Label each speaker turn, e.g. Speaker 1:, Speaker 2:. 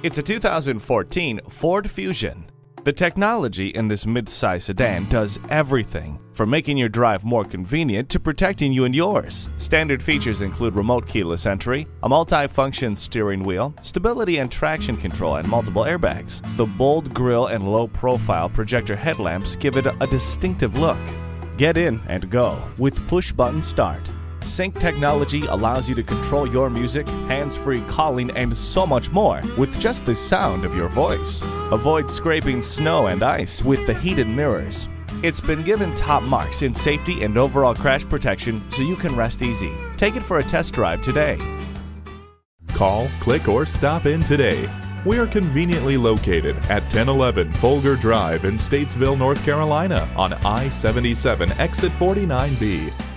Speaker 1: It's a 2014 Ford Fusion. The technology in this midsize sedan does everything from making your drive more convenient to protecting you and yours. Standard features include remote keyless entry, a multi-function steering wheel, stability and traction control, and multiple airbags. The bold grille and low-profile projector headlamps give it a distinctive look. Get in and go with push-button start. Sync technology allows you to control your music, hands-free calling, and so much more with just the sound of your voice. Avoid scraping snow and ice with the heated mirrors. It's been given top marks in safety and overall crash protection so you can rest easy. Take it for a test drive today.
Speaker 2: Call, click, or stop in today. We are conveniently located at 1011 Folger Drive in Statesville, North Carolina on I 77 exit 49B.